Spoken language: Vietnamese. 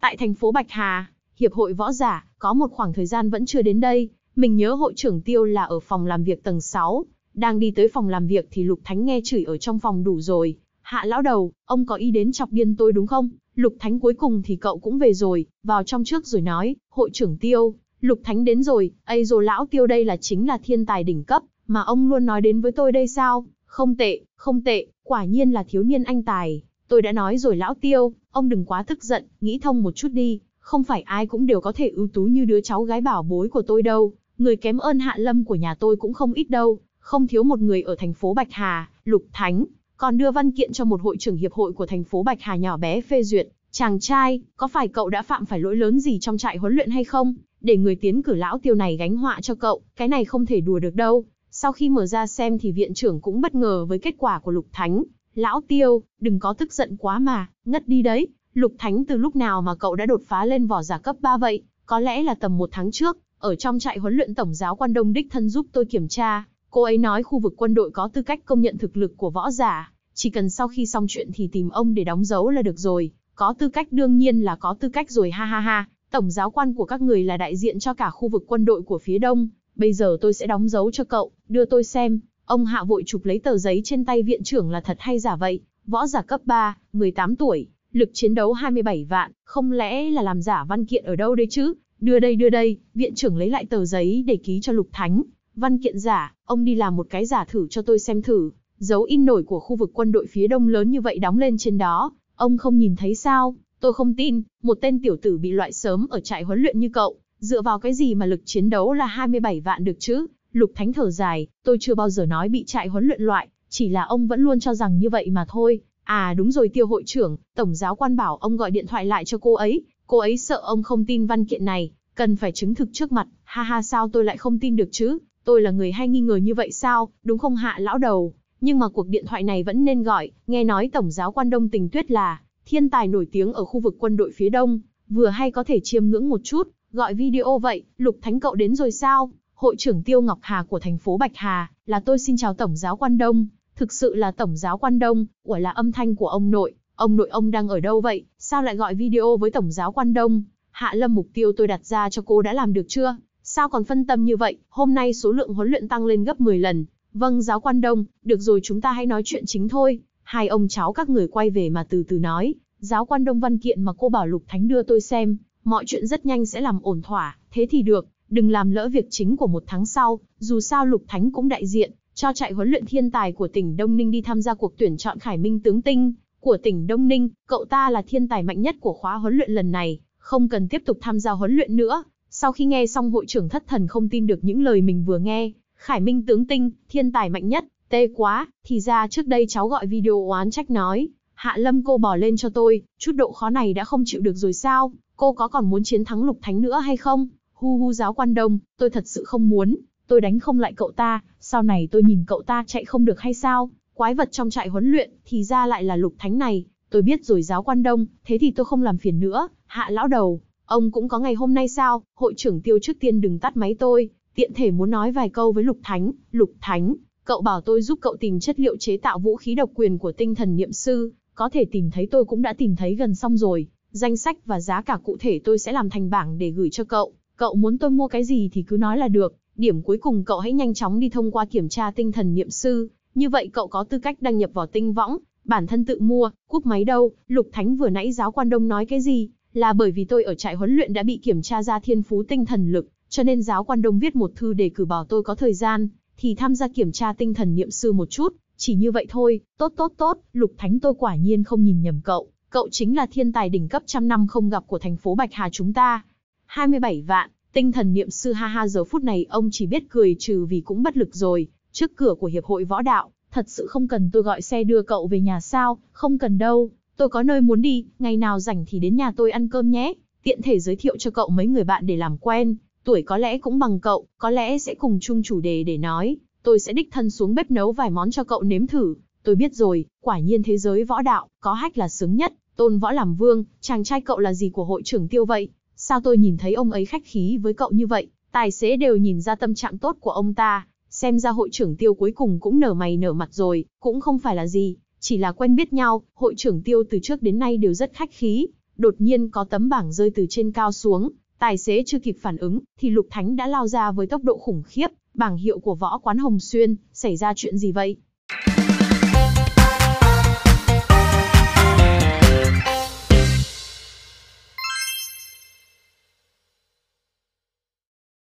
Tại thành phố Bạch Hà, Hiệp hội Võ Giả, có một khoảng thời gian vẫn chưa đến đây, mình nhớ hội trưởng Tiêu là ở phòng làm việc tầng 6, đang đi tới phòng làm việc thì Lục Thánh nghe chửi ở trong phòng đủ rồi. Hạ lão đầu, ông có ý đến chọc điên tôi đúng không? Lục Thánh cuối cùng thì cậu cũng về rồi, vào trong trước rồi nói, hội trưởng Tiêu, Lục Thánh đến rồi, ây rồi lão Tiêu đây là chính là thiên tài đỉnh cấp, mà ông luôn nói đến với tôi đây sao? Không tệ, không tệ, quả nhiên là thiếu niên anh tài. Tôi đã nói rồi lão Tiêu, ông đừng quá tức giận, nghĩ thông một chút đi, không phải ai cũng đều có thể ưu tú như đứa cháu gái bảo bối của tôi đâu, người kém ơn hạ lâm của nhà tôi cũng không ít đâu, không thiếu một người ở thành phố Bạch Hà, Lục Thánh, còn đưa văn kiện cho một hội trưởng hiệp hội của thành phố Bạch Hà nhỏ bé phê duyệt. Chàng trai, có phải cậu đã phạm phải lỗi lớn gì trong trại huấn luyện hay không? Để người tiến cử lão tiêu này gánh họa cho cậu, cái này không thể đùa được đâu. Sau khi mở ra xem thì viện trưởng cũng bất ngờ với kết quả của Lục Thánh. Lão tiêu, đừng có tức giận quá mà, ngất đi đấy. Lục Thánh từ lúc nào mà cậu đã đột phá lên vỏ giả cấp 3 vậy? Có lẽ là tầm một tháng trước, ở trong trại huấn luyện tổng giáo quan đông đích thân giúp tôi kiểm tra. Cô ấy nói khu vực quân đội có tư cách công nhận thực lực của võ giả. Chỉ cần sau khi xong chuyện thì tìm ông để đóng dấu là được rồi. Có tư cách đương nhiên là có tư cách rồi ha ha ha. Tổng giáo quan của các người là đại diện cho cả khu vực quân đội của phía đông. Bây giờ tôi sẽ đóng dấu cho cậu, đưa tôi xem. Ông hạ vội chụp lấy tờ giấy trên tay viện trưởng là thật hay giả vậy. Võ giả cấp 3, 18 tuổi, lực chiến đấu 27 vạn, không lẽ là làm giả văn kiện ở đâu đấy chứ? Đưa đây đưa đây, viện trưởng lấy lại tờ giấy để ký cho Lục Thánh. Văn kiện giả, ông đi làm một cái giả thử cho tôi xem thử. Dấu in nổi của khu vực quân đội phía đông lớn như vậy đóng lên trên đó, ông không nhìn thấy sao? Tôi không tin, một tên tiểu tử bị loại sớm ở trại huấn luyện như cậu, dựa vào cái gì mà lực chiến đấu là 27 vạn được chứ? Lục Thánh thở dài, tôi chưa bao giờ nói bị trại huấn luyện loại, chỉ là ông vẫn luôn cho rằng như vậy mà thôi. À đúng rồi tiêu hội trưởng, tổng giáo quan bảo ông gọi điện thoại lại cho cô ấy, cô ấy sợ ông không tin văn kiện này, cần phải chứng thực trước mặt, ha ha sao tôi lại không tin được chứ, tôi là người hay nghi ngờ như vậy sao, đúng không hạ lão đầu, nhưng mà cuộc điện thoại này vẫn nên gọi, nghe nói tổng giáo quan đông tình tuyết là, thiên tài nổi tiếng ở khu vực quân đội phía đông, vừa hay có thể chiêm ngưỡng một chút, gọi video vậy, lục thánh cậu đến rồi sao, hội trưởng Tiêu Ngọc Hà của thành phố Bạch Hà, là tôi xin chào tổng giáo quan đông, thực sự là tổng giáo quan đông, của là âm thanh của ông nội, ông nội ông đang ở đâu vậy, sao lại gọi video với tổng giáo quan đông, Hạ Lâm mục tiêu tôi đặt ra cho cô đã làm được chưa? Sao còn phân tâm như vậy? Hôm nay số lượng huấn luyện tăng lên gấp 10 lần. Vâng giáo quan đông, được rồi chúng ta hãy nói chuyện chính thôi. Hai ông cháu các người quay về mà từ từ nói. Giáo quan đông văn kiện mà cô bảo Lục Thánh đưa tôi xem, mọi chuyện rất nhanh sẽ làm ổn thỏa, thế thì được, đừng làm lỡ việc chính của một tháng sau, dù sao Lục Thánh cũng đại diện, cho chạy huấn luyện thiên tài của tỉnh Đông Ninh đi tham gia cuộc tuyển chọn Khải Minh tướng tinh của tỉnh Đông Ninh, cậu ta là thiên tài mạnh nhất của khóa huấn luyện lần này, không cần tiếp tục tham gia huấn luyện nữa. Sau khi nghe xong hội trưởng thất thần không tin được những lời mình vừa nghe, Khải Minh tướng tinh, thiên tài mạnh nhất, tê quá, thì ra trước đây cháu gọi video oán trách nói, Hạ Lâm cô bỏ lên cho tôi, chút độ khó này đã không chịu được rồi sao, cô có còn muốn chiến thắng lục thánh nữa hay không? Hu hu giáo quan đông, tôi thật sự không muốn, tôi đánh không lại cậu ta, sau này tôi nhìn cậu ta chạy không được hay sao? Quái vật trong trại huấn luyện, thì ra lại là lục thánh này, tôi biết rồi giáo quan đông, thế thì tôi không làm phiền nữa, hạ lão đầu, ông cũng có ngày hôm nay sao, hội trưởng tiêu trước tiên đừng tắt máy tôi, tiện thể muốn nói vài câu với lục thánh, lục thánh, cậu bảo tôi giúp cậu tìm chất liệu chế tạo vũ khí độc quyền của tinh thần niệm sư, có thể tìm thấy tôi cũng đã tìm thấy gần xong rồi, danh sách và giá cả cụ thể tôi sẽ làm thành bảng để gửi cho cậu, cậu muốn tôi mua cái gì thì cứ nói là được, điểm cuối cùng cậu hãy nhanh chóng đi thông qua kiểm tra tinh thần niệm sư, như vậy cậu có tư cách đăng nhập vào tinh võng, bản thân tự mua, cúp máy đâu, Lục Thánh vừa nãy giáo quan đông nói cái gì, là bởi vì tôi ở trại huấn luyện đã bị kiểm tra ra thiên phú tinh thần lực, cho nên giáo quan đông viết một thư để cử bảo tôi có thời gian, thì tham gia kiểm tra tinh thần niệm sư một chút, chỉ như vậy thôi, tốt tốt tốt, Lục Thánh tôi quả nhiên không nhìn nhầm cậu, cậu chính là thiên tài đỉnh cấp trăm năm không gặp của thành phố Bạch Hà chúng ta. 27 vạn, tinh thần niệm sư ha ha giờ phút này ông chỉ biết cười trừ vì cũng bất lực rồi, trước cửa của hiệp hội võ đạo, thật sự không cần tôi gọi xe đưa cậu về nhà sao, không cần đâu, tôi có nơi muốn đi, ngày nào rảnh thì đến nhà tôi ăn cơm nhé, tiện thể giới thiệu cho cậu mấy người bạn để làm quen, tuổi có lẽ cũng bằng cậu, có lẽ sẽ cùng chung chủ đề để nói, tôi sẽ đích thân xuống bếp nấu vài món cho cậu nếm thử, tôi biết rồi, quả nhiên thế giới võ đạo, có hách là sướng nhất, tôn võ làm vương, chàng trai cậu là gì của hội trưởng tiêu vậy, sao tôi nhìn thấy ông ấy khách khí với cậu như vậy, tài xế đều nhìn ra tâm trạng tốt của ông ta, Xem ra hội trưởng tiêu cuối cùng cũng nở mày nở mặt rồi, cũng không phải là gì, chỉ là quen biết nhau, hội trưởng tiêu từ trước đến nay đều rất khách khí. Đột nhiên có tấm bảng rơi từ trên cao xuống, tài xế chưa kịp phản ứng, thì Lục Thánh đã lao ra với tốc độ khủng khiếp, bảng hiệu của võ quán Hồng Xuyên, xảy ra chuyện gì vậy?